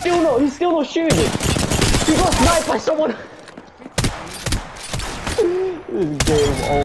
Still not, he's still not shooting. He got sniped by someone. this game, oh